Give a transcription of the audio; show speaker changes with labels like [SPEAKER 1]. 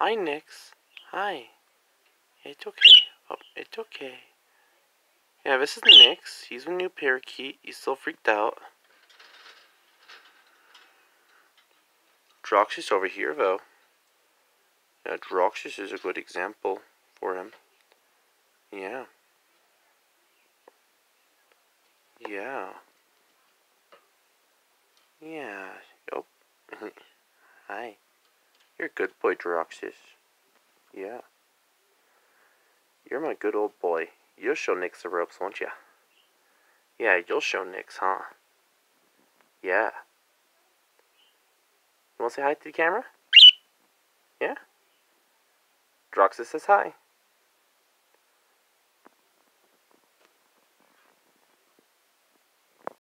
[SPEAKER 1] Hi, Nix. Hi. It's okay. Oh, it's okay. Yeah, this is Nix. He's a new parakeet. He's still freaked out. Jaraxus over here, though. Yeah, Jaraxus is a good example for him. Yeah. Yeah. Yeah. Yup. Hi. You're a good boy, Jaraxus. Yeah. You're my good old boy. You'll show Nix the ropes, won't ya? Yeah, you'll show Nix, huh? Yeah. You want to say hi to the camera? Yeah? Jaraxus says hi.